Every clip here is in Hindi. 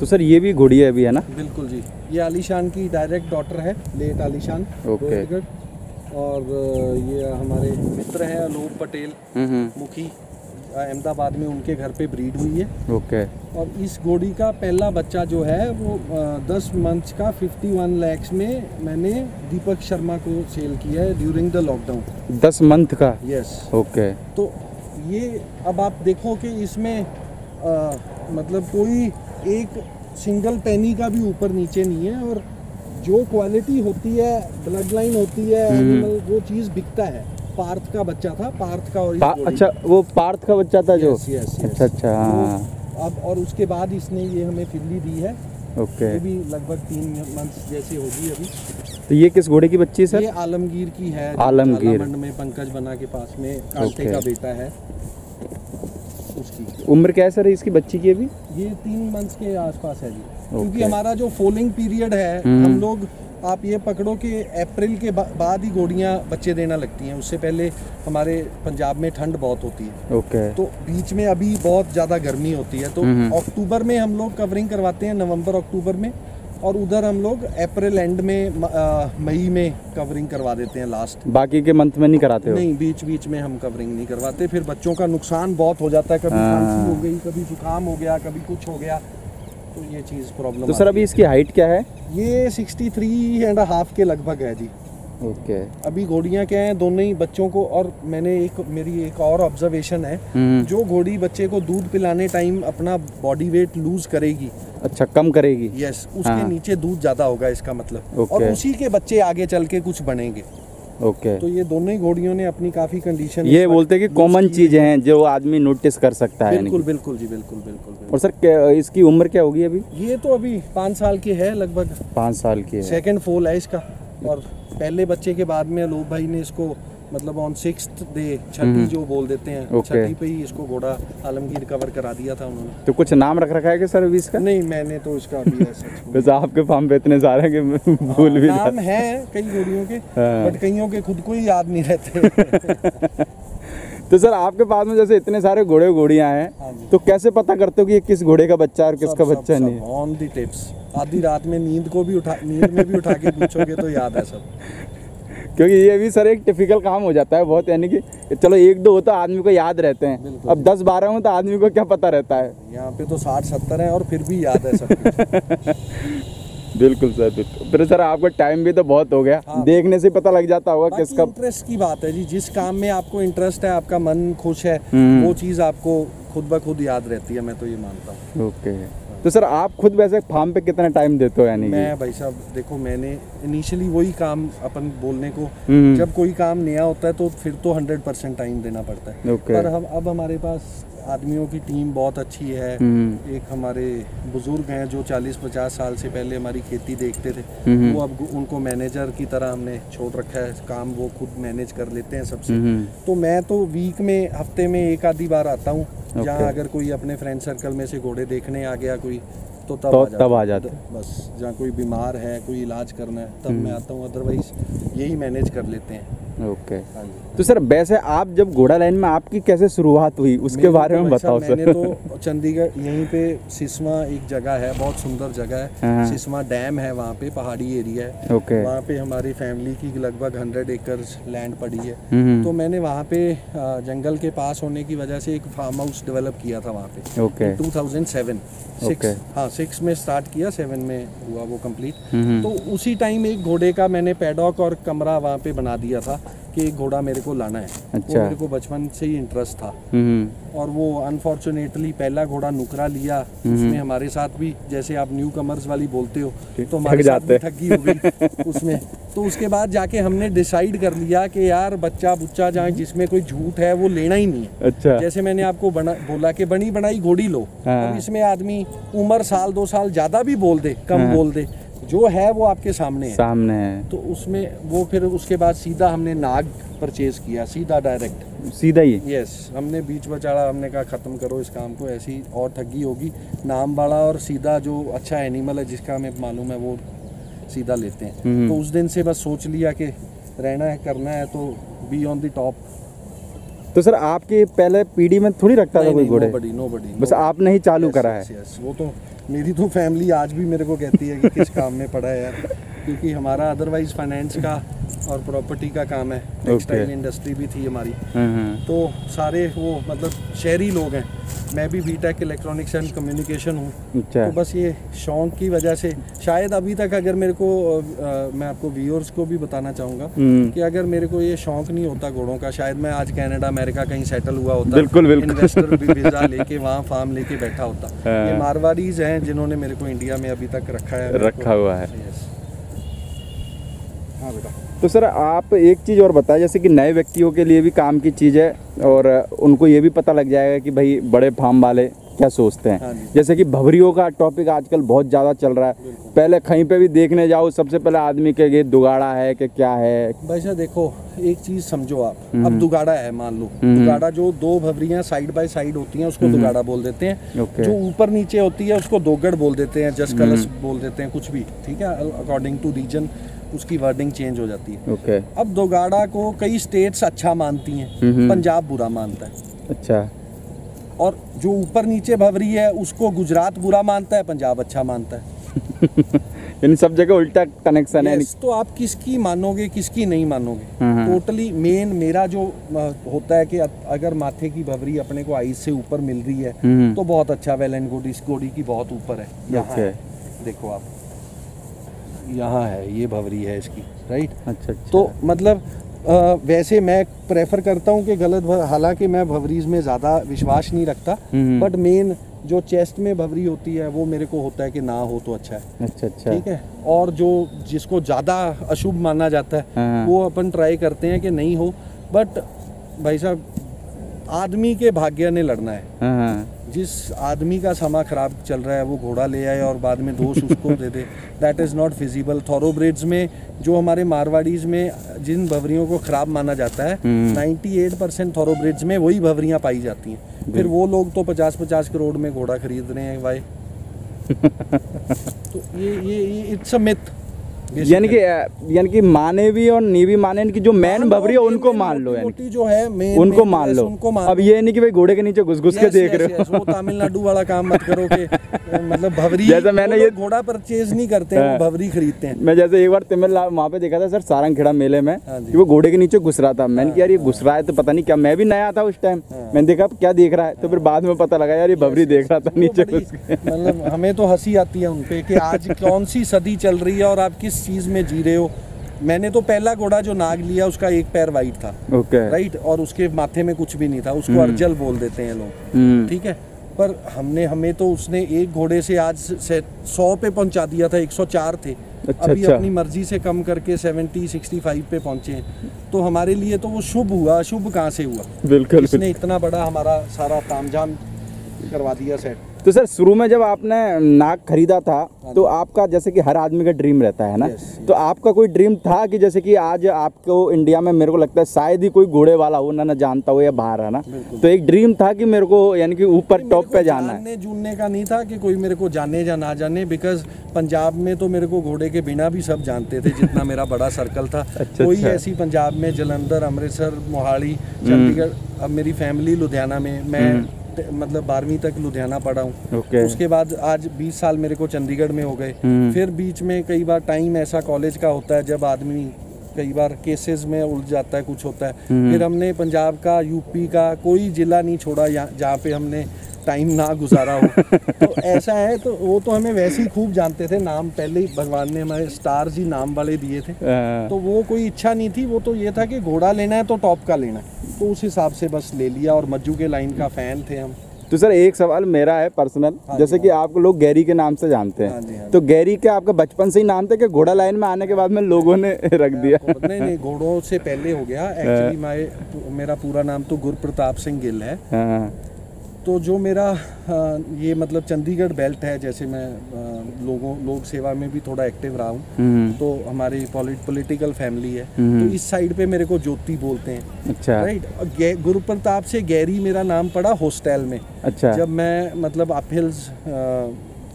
तो सर ये भी घोड़ी है अभी है ना? बिल्कुल जी। ये आलीशान की डायरेक्ट डॉटर है लेट आलीशान ओके। और ये हमारे मित्र हैं अलोक पटेल हम्म हम्म। मुखी अहमदाबाद में उनके घर पे ब्रीड हुई है। ओके और इस घोड़ी का पहला बच्चा जो है वो दस मंथ का 51 लैक्स में मैंने दीपक शर्मा को सेल किया है ड्यूरिंग द लॉकडाउन दस मंथ का? यस ओके तो ये अब आप देखो कि इसमें अ, मतलब कोई एक सिंगल पेनी का भी ऊपर नीचे नहीं है और जो क्वालिटी होती है ब्लड लाइन होती है हम्म। एनिमल वो चीज़ बिकता है। पार्थ का बच्चा था पार्थ का और पा, अच्छा वो पार्थ का बच्चा था जो? Yes, yes, yes. अच्छा अच्छा तो अब और उसके बाद इसने ये हमें फिल्ली दी है। ओके। ये भी लगभग तीन मंथ जैसी होगी अभी। तो ये किस घोड़े की बच्ची है सर? ये आलमगीर की है आलमगीर। में पंकज बना के पास में कांटे का बेटा है। उसकी। उम्र क्या है सर इसकी बच्ची की अभी? ये तीन मंथ्स के आसपास है जी। क्योंकि हमारा जो फोलिंग पीरियड है हम्म। हम लोग आप ये पकड़ो कि अप्रैल के बाद ही गोड़ियाँ बच्चे देना लगती हैं। उससे पहले हमारे पंजाब में ठंड बहुत होती है। ओके तो बीच में अभी बहुत ज़्यादा गर्मी होती है। तो हम्म। अक्टूबर में हम लोग कवरिंग करवाते हैं नवंबर अक्टूबर में। और उधर हम लोग अप्रैल एंड में मई में कवरिंग करवा देते हैं लास्ट बाकी के मंथ में नहीं कराते हो? नहीं बीच बीच में हम कवरिंग नहीं करवाते। फिर बच्चों का नुकसान बहुत हो जाता है। कभी हाँ। खांसी हो गई कभी जुकाम हो गया कभी कुछ हो गया तो ये चीज़ प्रॉब्लम तो सर अभी इसकी हाइट क्या है? ये 63 एंड हाफ़ के लगभग है जी। ओके। अभी घोड़ियाँ क्या हैं दोनों ही बच्चों को और मैंने एक मेरी एक और ऑब्जर्वेशन है। हम्म। जो घोड़ी बच्चे को दूध पिलाने टाइम अपना बॉडी वेट लूज करेगी। अच्छा कम करेगी। यस yes, उसके हाँ। नीचे दूध ज़्यादा होगा इसका मतलब। ओके। और उसी के बच्चे आगे चल के कुछ बनेंगे। ओके। तो ये दोनों ही घोड़ियों ने अपनी काफ़ी कंडीशन ये बोलते हैं कि कॉमन चीज़ें हैं। जो आदमी नोटिस कर सकता है बिल्कुल बिल्कुल जी बिल्कुल बिल्कुल बिल्कुल। और सर इसकी उम्र क्या होगी अभी? ये तो अभी पाँच साल की है लगभग। पाँच साल की सेकेंड फोल है इसका। और पहले बच्चे के बाद में अलोक भाई ने इसको मतलब ऑन सिक्स डे छठी जो बोल देते हैं हम्म। छठी पे ही इसको घोड़ा आलमगीर कवर करा दिया था उन्होंने। तो कुछ नाम रख रखा है कि सर अभी इसका? नहीं मैंने तो इसका अभी बस आपके फार्म पे इतने सारे हैं कि भूल भी हाँ, नाम है कई घोड़ियों के हाँ। बट कईयों के खुद को ही याद नहीं रहते। तो सर आपके पास में जैसे इतने सारे घोड़े घोड़ियाँ हाँ हैं तो कैसे पता करते हो कि ये किस घोड़े का बच्चा है और किसका बच्चा नहीं है? ऑन दी टिप्स आधी रात में नींद को भी उठा नींद में भी उठा के पूछोगे तो याद है सब। क्योंकि ये भी सर एक टिपिकल काम हो जाता है बहुत यानी कि चलो एक दो होता आदमी को याद रहते हैं। अब दस बारह हो तो आदमी को क्या पता रहता है? यहाँ पे तो साठ सत्तर है और फिर भी याद है सब कुछ। बिल्कुल सर बिल्कुल। फिर सर आपका टाइम भी तो बहुत हो गया। हाँ। देखने से पता लग जाता होगा किसका इंटरेस्ट की बात है जी जिस काम में आपको इंटरेस्ट है आपका मन खुश है हम्म। वो चीज़ आपको खुद ब खुद याद रहती है मैं तो ये मानता हूँ। ओके। तो सर आप खुद वैसे फार्म पे कितना टाइम देते हो यानी मैं भाई साहब देखो मैंने इनिशियली वही काम अपन बोलने को हम्म। जब कोई काम नया होता है तो फिर तो हंड्रेड परसेंट टाइम देना पड़ता है। पर हम अब हमारे पास आदमियों की टीम बहुत अच्छी है हम्म एक हमारे बुज़ुर्ग हैं जो 40-50 साल से पहले हमारी खेती देखते थे हम्म। वो अब उनको मैनेजर की तरह हमने छोड़ रखा है काम वो खुद मैनेज कर लेते हैं सबसे हम्म तो मैं तो वीक में हफ़्ते में एक आधी बार आता हूँ Okay. जहाँ अगर कोई अपने फ्रेंड सर्कल में से घोड़े देखने आ गया कोई तो तब तो आ जाता तब आ। जाते। बस जहाँ कोई बीमार है कोई इलाज करना है तब। मैं आता हूँ अदरवाइज़ यही मैनेज कर लेते हैं ओके। हाँ तो सर वैसे आप जब घोड़ा लाइन में आपकी कैसे शुरुआत हुई उसके बारे तो में बताओ साहब, मैंने तो चंडीगढ़ यहीं पे सिसमा एक जगह है बहुत सुंदर जगह हाँ। है सिसमा डैम है वहाँ पे पहाड़ी एरिया है। ओके। वहाँ पे हमारी फैमिली की लगभग हंड्रेड एकर्स लैंड पड़ी है। हम्म तो मैंने वहाँ पे जंगल के पास होने की वजह से एक फार्म हाउस डेवलप किया था वहाँ पे। ओके। 2007 Okay. सिक्स हाँ सिक्स में स्टार्ट किया सेवन में हुआ वो कंप्लीट हम्म तो उसी टाइम एक घोड़े का मैंने पैडॉक और कमरा वहाँ पे बना दिया था। कि घोड़ा मेरे को लाना है वो अच्छा। मेरे को बचपन से ही इंटरेस्ट था हम्म और वो अनफॉर्चुनेटली पहला घोड़ा नुकरा लिया हम्म। उसमें हमारे साथ भी जैसे आप न्यू कमर्स वाली बोलते हो तो हमारे साथ। ठगी हो गई उसमें तो उसके बाद जाके हमने डिसाइड कर लिया कि यार बच्चा बुच्चा जहाँ जिसमें कोई झूठ है वो लेना ही नहीं है अच्छा जैसे मैंने आपको बना बोला कि बनी बनाई घोड़ी लो हाँ। अब इसमें आदमी उम्र साल दो साल ज़्यादा भी बोल दे कम हाँ। बोल दे जो है वो आपके सामने है। सामने है। तो उसमें वो फिर उसके बाद सीधा हमने नाग परचेज किया सीधा डायरेक्ट सीधा ही? यस हमने बीच बचाड़ा हमने कहा ख़त्म करो इस काम को ऐसी और ठगी होगी। नाम वाला और सीधा जो अच्छा एनिमल है जिसका हमें मालूम है वो सीधा लेते हैं। हम्म। तो उस दिन से बस सोच लिया कि रहना है करना है तो बी ऑन द टॉप तो सर आपके पहले पीढ़ी में थोड़ी रखता था कोई घोड़े? बस आपने ही चालू करा है। वो तो मेरी तो फैमिली आज भी मेरे को कहती है कि किस काम में पड़ा है यार क्योंकि हमारा अदरवाइज़ फाइनेंस का और प्रॉपर्टी का काम है टेक्सटाइल okay. इंडस्ट्री भी थी हमारी हम्म, हम्म। तो सारे वो मतलब शहरी लोग हैं मैं भी B Tech electronics and communication हूँ। अच्छा। तो बस ये शौक की वजह से शायद अभी तक अगर मेरे को अ, मैं आपको व्यूअर्स को भी बताना चाहूँगा हम्म। कि अगर मेरे को ये शौक नहीं होता घोड़ों का शायद मैं आज कनाडा अमेरिका कहीं सेटल हुआ होता बिल्कुल, बिल्कुल। इन्वेस्टर भी वीज़ा लेके वहाँ फार्म लेके बैठा होता। हाँ। ये मारवाड़ीज हैं जिन्होंने मेरे को इंडिया में अभी तक रखा है। रखा हुआ है। हाँ बेटा। तो सर आप एक चीज़ और बताएँ जैसे कि नए व्यक्तियों के लिए भी काम की चीज़ है और उनको ये भी पता लग जाएगा कि भाई बड़े फार्म वाले क्या सोचते हाँ। हैं जैसे कि भवरियों का टॉपिक आजकल बहुत ज़्यादा चल रहा है। पहले कहीं पे भी देखने जाओ सबसे पहले आदमी के ये दुगाड़ा है कि क्या है? भाई साहब देखो एक चीज़ समझो आप। हम्म। अब दुगाड़ा है मान लो। हम्म। दुगाड़ा जो दो भवरियाँ साइड बाय साइड होती हैं उसको दुगाड़ा बोल देते हैं। जो ऊपर नीचे होती है उसको दोगड़ बोल देते हैं जस्ट हम्म। बोल देते हैं कुछ भी ठीक है? अकॉर्डिंग टू रीजन उसकी वर्डिंग चेंज हो जाती है ओके अब दोगाड़ा को कई स्टेट्स अच्छा मानती। हैं पंजाब बुरा मानता है अच्छा और जो ऊपर नीचे भवरी है उसको गुजरात बुरा मानता है पंजाब अच्छा मानता है इन सब जगह उल्टा कनेक्शन है तो आप किसकी मानोगे किसकी नहीं मानोगे। टोटली मेन मेरा जो होता है कि अगर माथे की भवरी अपने को आइस से ऊपर मिल रही है। तो बहुत अच्छा वेल एंड गुड इस गोड़ी की बहुत ऊपर है यहाँ Okay. है देखो आप यहाँ है ये भवरी है इसकी राइट अच्छा अच्छा। तो मतलब अ, वैसे मैं प्रेफर करता हूँ कि गलत हालाँकि मैं भवरीज में ज़्यादा विश्वास नहीं रखता हम्म। बट मेन जो चेस्ट में भवरी होती है वो मेरे को होता है कि ना हो तो अच्छा है। अच्छा अच्छा। ठीक है? और जो जिसको ज़्यादा अशुभ माना जाता है हाँ। वो अपन ट्राई करते हैं कि नहीं हो बट भाई साहब आदमी के भाग्य ने लड़ना है। हाँ हाँ। जिस आदमी का समा खराब चल रहा है वो घोड़ा ले आए और बाद में दोष उसको दे दे। That is not feasible thoroughbreds में जो हमारे मारवाड़ीज में जिन भवरियों को खराब माना जाता है हम्म। 98 परसेंट थॉरोब्रिड्स में वही भवरियाँ पाई जाती हैं। फिर वो लोग तो 50-50 करोड़ में घोड़ा खरीद रहे हैं भाई। तो ये ये इट्स अ मिथ यानी कि यानी कि माने भी और नहीं भी माने इनकी जो मैन भवरी है उनको मान लो यानी। जो है main- उनको मान लो। उनको अब ये नहीं कि भाई घोड़े के नीचे घुस घुस के देख रहे हो। तमिलनाडु वाला काम मत करो कि मतलब भवरी जैसे मैंने ये- घोड़ा परचेज नहीं करते हैं हाँ। वो भवरी खरीदते हैं। मैं जैसे एक बार तमिलनाडु वहाँ पे देखा था सर सारंगखेड़ा मेले में हाँ कि वो घोड़े के नीचे घुस रहा था। मैंने कहा यार ये घुस रहा है तो पता नहीं क्या मैं भी नया था उस टाइम हाँ। मैंने देखा क्या देख रहा है? तो फिर बाद में पता लगा यार ये भवरी देख रहा था नीचे मतलब हमें तो हँसी आती है उन पे कि आज कौन सी सदी चल रही है और आप किस चीज़ में जी रहे हो। मैंने तो पहला घोड़ा जो नाग लिया उसका एक पैर वाइट था। ओके राइट और उसके माथे में कुछ भी नहीं था। उसको अर्जल बोल देते हैं लोग। हम्म ठीक है? पर हमने हमें तो उसने एक घोड़े से आज से सौ पे पहुँचा दिया था 104 थे। अच्छा, अभी अच्छा। अपनी मर्ज़ी से कम करके 70 65 पे पहुँचे हैं। तो हमारे लिए तो वो शुभ हुआ। शुभ कहाँ से हुआ? बिल्कुल इसने इतना बड़ा हमारा सारा तामझाम करवा दिया सेट तो सर शुरू में जब आपने नाग खरीदा था तो आपका जैसे कि हर आदमी का ड्रीम रहता है ना? Yes, तो आपका कोई ड्रीम था कि जैसे कि आज आपको इंडिया में मेरे को लगता है शायद ही कोई घोड़े वाला हो ना ना जानता हो या बाहर है ना? तो एक ड्रीम था कि मेरे को यानी कि ऊपर टॉप पे जाना है। जानने जूनने का नहीं था कि कोई मेरे को जाने या ना जाने बिकॉज़ पंजाब में तो मेरे को घोड़े के बिना भी सब जानते थे जितना मेरा बड़ा सर्कल था। अच्छा, कोई अच्छा। ऐसी पंजाब में जलंधर अमृतसर मोहाली चंडीगढ़ अब मेरी फैमिली लुधियाना में मैं ट- मतलब बारहवीं तक लुधियाना पढ़ा हूँ okay. उसके बाद आज 20 साल मेरे को चंडीगढ़ में हो गए हम्म। फिर बीच में कई बार टाइम ऐसा कॉलेज का होता है जब आदमी कई बार केसेस में उलझ जाता है कुछ होता है हम्म। फिर हमने पंजाब का यूपी का कोई जिला नहीं छोड़ा यहाँ जहाँ पे हमने टाइम ना गुजारा हो। तो ऐसा है तो वो तो हमें वैसे ही खूब जानते थे नाम पहले ही भगवान ने हमारे स्टार्स ही नाम वाले दिए थे। तो वो कोई इच्छा नहीं थी वो तो ये था कि घोड़ा लेना है तो टॉप का लेना है। तो उस हिसाब से बस ले लिया और मज्जू के लाइन का फ़ैन थे हम। तो सर एक सवाल मेरा है पर्सनल हाँ जैसे कि आपको लोग गैरी के नाम से जानते हैं। हाँ हाँ हैं तो गैरी के आपका बचपन से ही नाम था कि घोड़ा लाइन में आने के बाद में लोगों ने रख दिया? नहीं नहीं घोड़ों से पहले हो गया। एक्चुअली मेरा पूरा नाम तो गुरप्रताप सिंह गिल है। हाँ, तो जो मेरा ये मतलब चंडीगढ़ बेल्ट है जैसे मैं लोगों लोक सेवा में भी थोड़ा एक्टिव रहा हूँ हम्म, तो हमारी पॉलिटिकल फैमिली है। हम्म। तो इस साइड पे मेरे को ज्योति बोलते हैं। अच्छा। राइट गुरु प्रताप से गैरी मेरा नाम पड़ा हॉस्टल में। अच्छा। जब मैं मतलब अपहिल्स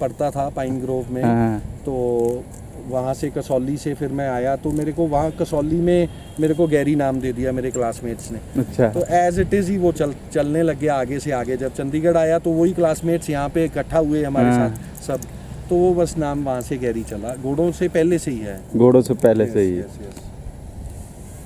पढ़ता था पाइन ग्रोव में हाँ, तो वहाँ से कसौली से फिर मैं आया तो मेरे को वहाँ कसौली में मेरे को गैरी नाम दे दिया मेरे क्लासमेट्स ने। अच्छा। तो एज इट इज़ ही वो चल चलने लग गया आगे से आगे। जब चंडीगढ़ आया तो वही क्लासमेट्स यहाँ पे इकट्ठा हुए हमारे हाँ। साथ सब। तो वो बस नाम वहाँ से गैरी चला। घोड़ों से पहले से ही है। घोड़ों से पहले से ही है Yes, yes, yes.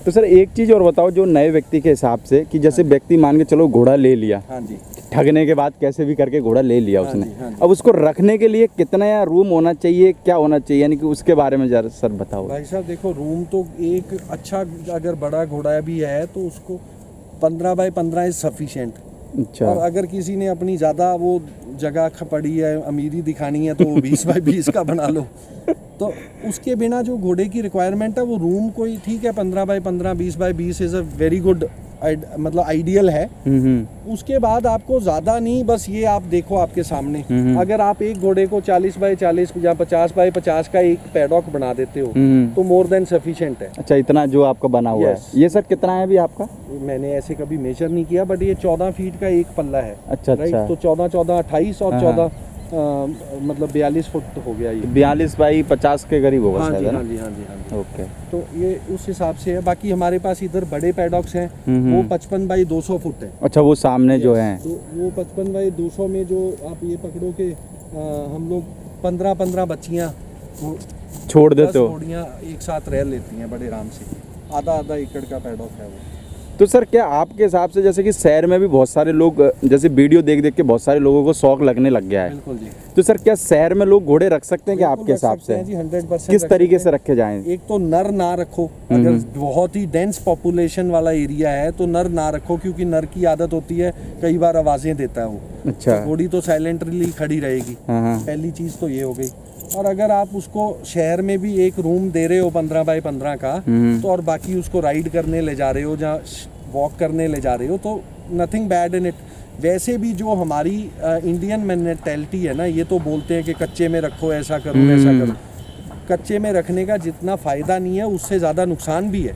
तो सर एक चीज़ और बताओ जो नए व्यक्ति के हिसाब से कि जैसे व्यक्ति मान के चलो घोड़ा ले लिया। हाँ जी। ठगने के बाद कैसे भी करके घोड़ा ले लिया हाँ उसने। जी, हाँ जी। अब उसको रखने के लिए कितना या रूम होना चाहिए क्या होना चाहिए? यानी कि उसके बारे में जरा सर बताओ। भाई साहब देखो रूम तो एक अच्छा अगर बड़ा घोड़ा भी है तो उसको पंद्रह बाई पंद्रह इज़ सफिशियंट अच्छा। और अगर किसी ने अपनी ज़्यादा वो जगह खपड़ी है, अमीरी दिखानी है तो बीस बाई बीस का बना लो। तो उसके बिना जो घोड़े की रिक्वायरमेंट है, वो रूम कोई ठीक है, पंद्रह बाई पंद्रह, बीस बाई बीस इज़ अ वेरी गुड मतलब आइडियल है। उसके बाद आपको ज़्यादा नहीं बस ये आप देखो आपके सामने। अगर आप एक घोड़े को 40 बाय 40 या 50 बाई 50 का एक पैडॉक बना देते हो तो मोर देन सफिशियंट है। अच्छा इतना जो आपका बना हुआ Yes. है ये सर कितना है अभी आपका? मैंने ऐसे कभी मेजर नहीं किया बट ये 14 फीट का एक पल्ला है। अच्छा अच्छा। तो 14 14 28 और हाँ, 14 अ, मतलब 42 फुट हो गया ये। बयालीस बाई पचास के करीब होगा हाँ जी हाँ जी हाँ जी हाँ जी। ओके। तो ये उस हिसाब से है। बाकी हमारे पास इधर बड़े पैडॉक्स हैं। हम्म, वो हम्म। 55 बाई 200 फुट है। अच्छा वो सामने जो है। तो वो 55 बाई 200 में जो आप ये पकड़ो के हम लोग 15 15 बच्चियाँ छोड़ देते हो। एक साथ रह लेती हैं बड़े आराम से। आधा आधा एकड़ का पैडॉक है वो। तो सर क्या आपके हिसाब से जैसे कि शहर में भी बहुत सारे लोग जैसे वीडियो देख देख के बहुत सारे लोगों को शौक लगने लग गया है? बिल्कुल जी। तो सर क्या शहर में लोग घोड़े रख सकते हैं क्या आपके हिसाब से? जी हंड्रेड परसेंट किस तरीके से रखे जाएँ? एक तो नर ना रखो। हम्म, अगर बहुत ही डेंस पॉपुलेशन वाला एरिया है तो नर ना रखो क्योंकि नर की आदत होती है कई बार आवाज़ें देता है वो। अच्छा। घोड़ी तो साइलेंटली खड़ी रहेगी। हाँ हाँ। पहली चीज़ तो ये हो गई। और अगर आप उसको शहर में भी एक रूम दे रहे हो पंद्रह बाई पंद्रह का हम्म। तो और बाकी उसको राइड करने ले जा रहे हो जहाँ वॉक करने ले जा रहे हो तो नथिंग बैड इन इट वैसे भी जो हमारी इंडियन मैंटेलिटी है ना ये तो बोलते हैं कि कच्चे में रखो ऐसा करो ऐसा हम्म। करो कच्चे में रखने का जितना फ़ायदा नहीं है उससे ज़्यादा नुकसान भी है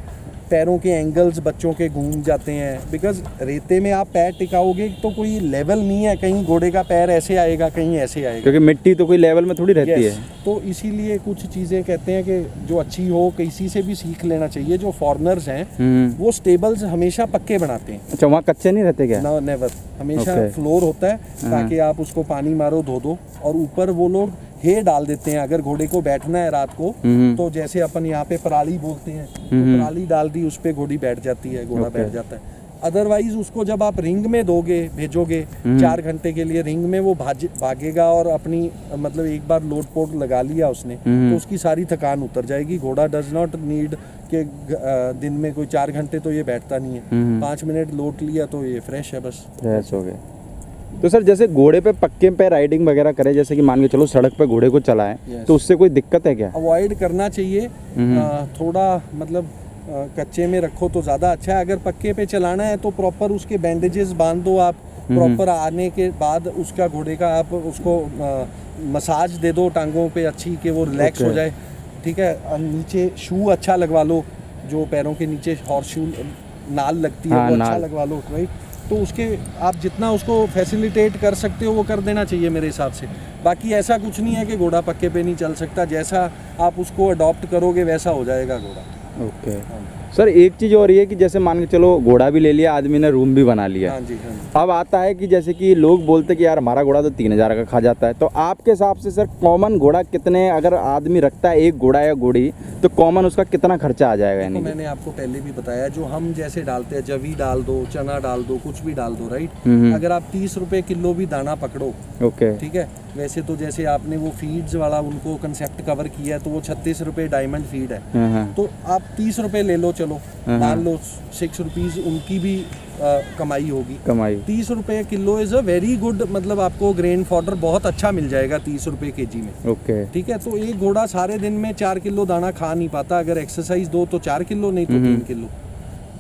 पैरों के एंगल्स बच्चों के घूम जाते हैं। बिकॉज़ रेते में आप पैर टिकाओगे तो कोई लेवल नहीं है कहीं घोड़े का पैर ऐसे आएगा कहीं ऐसे आएगा। क्योंकि मिट्टी तो कोई लेवल में थोड़ी रहती Yes, है। तो इसीलिए कुछ चीज़ें कहते हैं कि जो अच्छी हो किसी से भी सीख लेना चाहिए। जो फॉरनर्स हैं हम्म। वो स्टेबल्स हमेशा पक्के बनाते हैं। अच्छा वहाँ कच्चे नहीं रहते क्या? नो नेवर हमेशा फ्लोर होता है हाँ। ताकि आप उसको पानी मारो धो दो। और ऊपर वो लोग हे डाल देते हैं अगर घोड़े को बैठना है रात को हम्म तो जैसे अपन यहाँ पे पराली बोलते हैं तो हम्म। पराली डाल दी उस पे घोड़ी बैठ जाती है घोड़ा बैठ जाता है अदरवाइज़ उसको जब आप रिंग में दोगे भेजोगे हम्म। चार घंटे के लिए रिंग में वो भाज भागेगा और अपनी मतलब एक बार लोड पोट लगा लिया उसने। तो उसकी सारी थकान उतर जाएगी घोड़ा डज नॉट नीड के दिन में कोई चार घंटे तो ये बैठता नहीं है। पाँच मिनट लोट लिया तो ये फ्रेश है बस फ्रेश हो गए तो सर जैसे घोड़े पे पक्के पे राइडिंग वगैरह करे जैसे कि मान के चलो सड़क पे घोड़े को चलाएँ Yes. तो उससे कोई दिक्कत है क्या? अवॉइड करना चाहिए। थोड़ा मतलब कच्चे में रखो तो ज़्यादा अच्छा है। अगर पक्के पे चलाना है तो प्रॉपर उसके बैंडेजेस बाँध दो आप। प्रॉपर आने के बाद उसका घोड़े का आप उसको मसाज दे दो टांगों पे अच्छी कि वो रिलैक्स हो जाए। ठीक है? नीचे शू अच्छा लगवा लो जो पैरों के नीचे हॉर्स शू नाल लगती है हाँ, वो अच्छा लगवा लो राइट तो उसके आप जितना उसको फैसिलिटेट कर सकते हो वो कर देना चाहिए मेरे हिसाब से। बाकी ऐसा कुछ नहीं है कि घोड़ा पक्के पे नहीं चल सकता। जैसा आप उसको अडॉप्ट करोगे वैसा हो जाएगा घोड़ा। ओके हाँ। सर एक चीज़ और ये कि जैसे मान के चलो घोड़ा भी ले लिया आदमी ने रूम भी बना लिया। हाँ जी हाँ जी। अब आता है कि जैसे कि लोग बोलते कि यार हमारा घोड़ा तो तीन हज़ार का खा जाता है। तो आपके हिसाब से सर कॉमन घोड़ा कितने अगर आदमी रखता है एक घोड़ा या घोड़ी तो कॉमन उसका कितना खर्चा आ जाएगा तो यानी कि? मैंने आपको पहले भी बताया जो हम जैसे डालते हैं जवी डाल दो चना डाल दो कुछ भी डाल दो राइट हम्म, अगर आप तीस रुपए किलो भी दाना पकड़ो ओके। ठीक है? वैसे तो जैसे आपने वो फीड्स वाला उनको कंसेप्ट कवर किया है तो वो छत्तीस रुपए डायमंड फ़ीड है। हाँ हाँ तो आप तीस रुपए ले लो चलो। मान लो सिक्स रुपीज़ उनकी भी अ, कमाई होगी। कमाई। तीस रुपए kilo is a very good मतलब आपको ग्रेन फॉडर बहुत अच्छा मिल जाएगा तीस रुपए के जी में। ओके ठीक है? तो एक घोड़ा सारे दिन में चार किलो दाना खा नहीं पाता। अगर एक्सरसाइज दो तो चार किलो नहीं तो तीन किलो।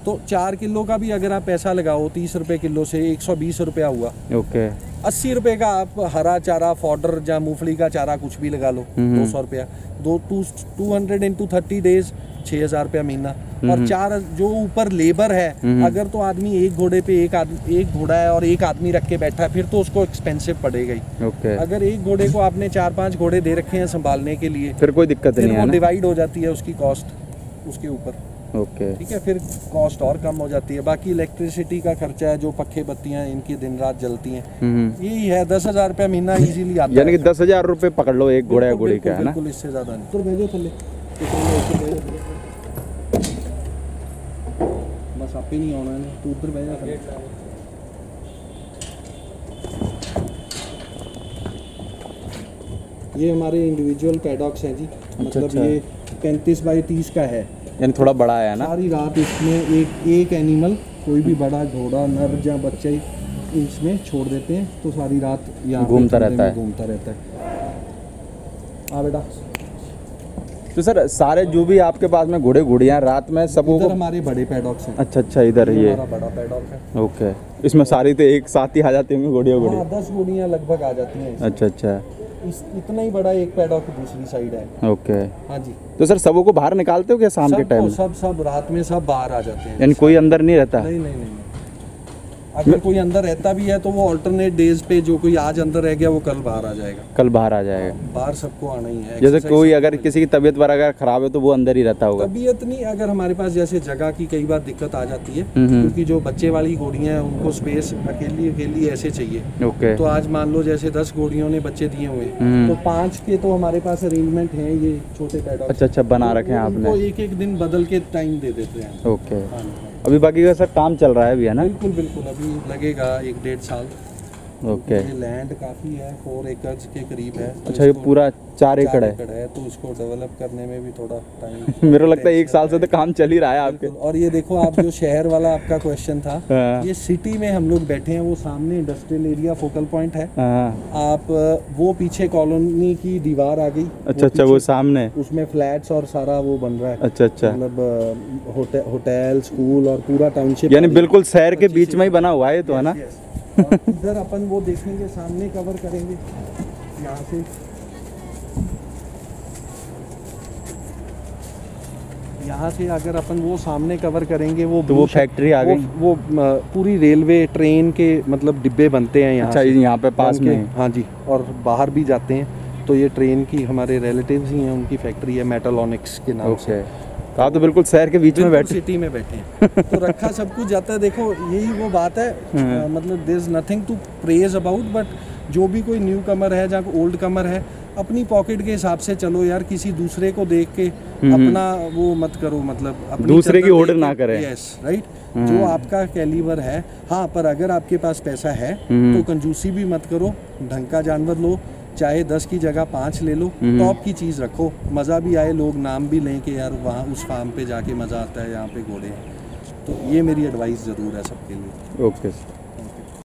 तो चार किलो का भी अगर आप पैसा लगाओ तीस रुपए किलो से एक सौ बीस रुपया हुआ। ओके अस्सी रुपए का आप हरा चारा फॉडर या मूंगफली का चारा कुछ भी लगा लो। दो सौ रुपया। दो two two hundred into thirty days छः हज़ार रुपया महीना। और चार जो ऊपर लेबर है। अगर तो आदमी एक घोड़े पे एक आदमी एक घोड़ा है और एक आदमी रख के बैठा है फिर तो उसको एक्सपेंसिव पड़ेगा ही। ओके। अगर एक घोड़े को आपने चार पाँच घोड़े दे रखे हैं संभालने के लिए फिर कोई दिक्कत नहीं है डिवाइड हो जाती है उसकी कॉस्ट उसके ऊपर। ओके। ठीक है फिर कॉस्ट और कम हो जाती है। बाकी इलेक्ट्रिसिटी का खर्चा है जो पखे बत्तियाँ इनकी दिन रात जलती हैं। हम्म। यही है दस हज़ार रुपया महीना इजीली आता यानी कि दस हज़ार रुपये पकड़ लो एक घोड़ा घोड़ी का है ना? बिल्कुल इससे ज़्यादा नहीं। तो भेजो थल्ले तो। बस आप ही नहीं आना है तू उधर भेजा थल्ले ये हमारे इंडिविजुअल पैडॉक्स हैं जी। मतलब अच्छा। ये पैंतीस बाई तीस का है। यानी थोड़ा बड़ा है ना? सारी रात इसमें एक एक एनिमल कोई भी बड़ा घोड़ा नर या बच्चा ही इसमें छोड़ देते हैं तो सारी रात यहाँ घूमता रहता है। घूमता रहता है। हाँ बेटा। तो सर सारे जो भी आपके पास में घोड़े घोड़ियाँ रात में सबको इधर हमारे बड़े पैडॉक्स हैं। अच्छा अच्छा इधर ये। बड़ा पैडॉक है। ओके। इसमें सारी तो एक साथ ही आ जाती होंगी घोड़िया घोड़ी हाँ दस गोड़ियाँ लगभग आ जाती हैं अच्छा अच्छा। इस इतना ही बड़ा एक पैडॉक दूसरी साइड है। ओके हाँ जी। तो सर सबों को बाहर निकालते हो क्या शाम के टाइम सब सब रात में सब बाहर आ जाते हैं। यानी कोई अंदर नहीं रहता? नहीं नहीं नहीं। अगर कोई अंदर रहता भी है तो वो ऑल्टरनेट डेज़ पे जो कोई आज अंदर रह गया वो कल बाहर आ जाएगा। कल बाहर आ जाएगा। बाहर सबको आना ही है। जैसे कोई अगर किसी की तबीयत वगैरह खराब है तो वो अंदर ही रहता होगा। तबीयत नहीं अगर हमारे पास जैसे जगह की कई बार दिक्कत आ जाती है हम्म, हम्म। क्योंकि जो बच्चे वाली घोड़ियाँ हैं उनको स्पेस अकेली अकेली ऐसे चाहिए। ओके। तो आज मान लो जैसे दस घोड़ियों ने बच्चे दिए हुए हम्म। तो पाँच के तो हमारे पास अरेंजमेंट है ये छोटे अच्छा अच्छा बना रखे हैं आपने। एक एक दिन बदल के टाइम दे देते हैं। ओके। हाँ, हाँ। अभी बाकी का सर काम चल रहा है अभी है ना? बिल्कुल बिल्कुल अभी लगेगा एक डेढ़ साल। ओके लैंड काफ़ी है फोर एकर्स के करीब है। अच्छा ये पूरा चार एकड़ है। है तो इसको डेवलप करने में भी थोड़ा टाइम मेरे लगता है एक साल से तो काम चल ही रहा है आपके। और ये देखो आप जो शहर वाला आपका क्वेश्चन था हाँ, ये सिटी में हम लोग बैठे हैं वो सामने इंडस्ट्रियल एरिया फोकल पॉइंट है। हाँ, आप वो पीछे कॉलोनी की दीवार आ गई। अच्छा अच्छा वो सामने। उसमें फ्लैट्स और सारा वो बन रहा है। अच्छा अच्छा। मतलब होटल होटल स्कूल और पूरा टाउनशिप यानी बिल्कुल शहर के बीच में ही बना हुआ है तो है ना? इधर अपन वो देखेंगे सामने कवर करेंगे। यहाँ से। यहाँ से अगर अपन वो सामने कवर करेंगे वो तो वो फैक्ट्री आ गई? वो अ, पूरी रेलवे ट्रेन के मतलब डिब्बे बनते हैं यहाँ अच्छा यहाँ पे पास में। हाँ जी और बाहर भी जाते हैं। तो ये ट्रेन की हमारे रिलेटिव्स ही हैं उनकी फैक्ट्री है मेटालॉनिक्स के नाम से। तो आप तो बिल्कुल शहर के बीच में बैठे। सिटी में बैठे हैं। तो रखा सब कुछ जाता है। देखो यही वो बात है हाँ। मतलब there is nothing to praise about but जो भी कोई न्यू कमर है जहाँ ओल्ड कमर है अपनी पॉकेट के हिसाब से चलो यार किसी दूसरे को देख के अपना वो मत करो मतलब अपनी हम्म, दूसरे की देख ना करें। यस राइट जो आपका कैलिबर है हाँ पर अगर आपके पास पैसा है हम्म। तो कंजूसी भी मत करो ढंग का जानवर लो चाहे दस की जगह पाँच ले लो हम्म। टॉप की चीज़ रखो। मज़ा भी आए लोग नाम भी लें कि यार वहाँ उस फार्म पे जाके मज़ा आता है यहाँ पे घोड़े। तो ये मेरी एडवाइस ज़रूर है सबके लिए। ओके